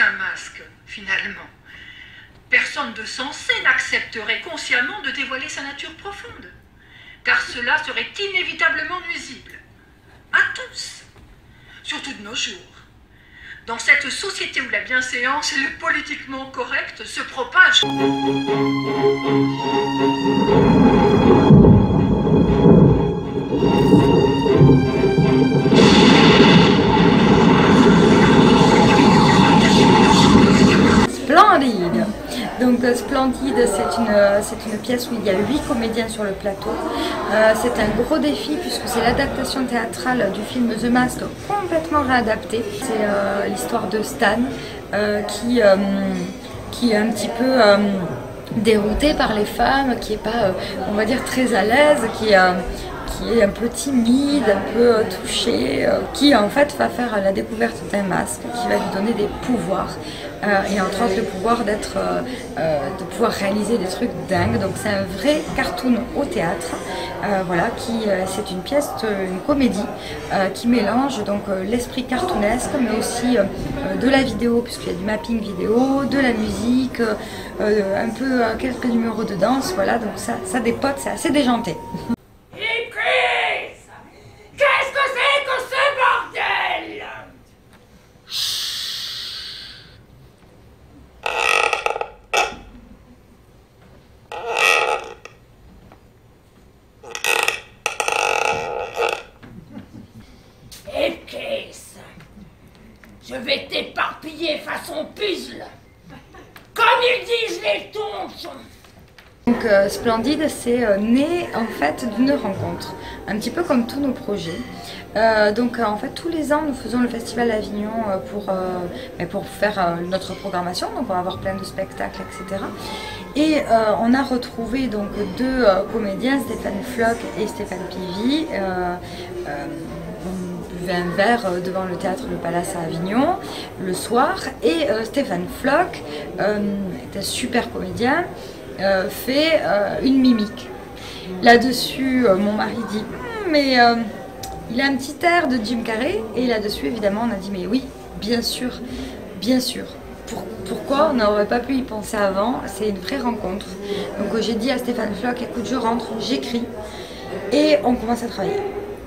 un masque, finalement. Personne de sensé n'accepterait consciemment de dévoiler sa nature profonde, car cela serait inévitablement nuisible. À tous, surtout de nos jours. Dans cette société où la bienséance et le politiquement correct se propagent. Splendide Donc euh, Splendide, c'est une, euh, c'est une pièce où il y a huit comédiens sur le plateau. Euh, c'est un gros défi puisque c'est l'adaptation théâtrale du film The Mask complètement réadapté. C'est l'histoire de Stan qui est un petit peu dérouté par les femmes, qui est pas, on va dire, très à l'aise, qui, qui est un peu timide, un peu touché, qui en fait va faire la découverte d'un masque qui va lui donner des pouvoirs. Euh, et entre autres le pouvoir d'être, euh, euh, de pouvoir réaliser des trucs dingues. Donc c'est un vrai cartoon au théâtre, voilà, qui c'est une pièce, une comédie qui mélange donc l'esprit cartoonesque, mais aussi de la vidéo puisqu'il y a du mapping vidéo, de la musique, un peu quelques numéros de danse, voilà. Donc ça, ça dépote, c'est assez déjanté. Je vais t'éparpiller façon puzzle. Comme ils disent les tonches. Donc euh, Splendide, c'est euh, né en fait d'une rencontre, un petit peu comme tous nos projets. Euh, donc en fait tous les ans nous faisons le festival Avignon pour, pour faire notre programmation, donc on va avoir plein de spectacles, etc. Et on a retrouvé donc deux comédiens, Stéphane Floch et Stéphane Pivy un verre euh, devant le théâtre Le Palace à Avignon le soir et euh, Stéphane Floch, euh, est un super comédien, fait une mimique. Là-dessus, mon mari dit hum, mais il a un petit air de Jim Carrey et là-dessus évidemment on a dit mais oui, bien sûr, bien sûr. pourquoi on n'aurait pas pu y penser avant? C'est une vraie rencontre. Donc j'ai dit à Stéphane Floch, écoute, je rentre, j'écris et on commence à travailler.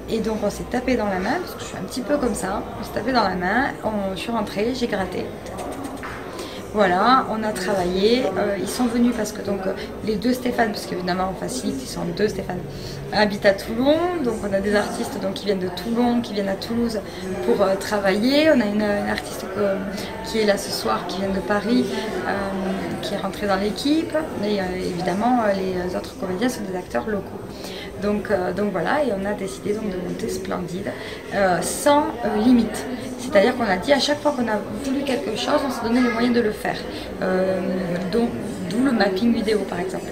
Et donc on s'est tapé dans la main, parce que je suis un petit peu comme ça, on s'est tapé dans la main, on, je suis rentrée, j'ai gratté. Voilà, on a travaillé, euh, ils sont venus parce que donc les deux Stéphane, parce qu'évidemment on facilite, ils sont deux Stéphane, habitent à Toulon, donc on a des artistes donc, qui viennent de Toulon, qui viennent à Toulouse pour euh, travailler. On a une, artiste qui est là ce soir, qui vient de Paris, euh, qui est rentrée dans l'équipe, et évidemment les autres comédiens sont des acteurs locaux. Donc, euh, donc voilà, et on a décidé donc de monter Splendide euh, sans euh, limite. C'est-à-dire qu'on a dit à chaque fois qu'on a voulu quelque chose, on s'est donné les moyens de le faire. D'où le mapping vidéo par exemple.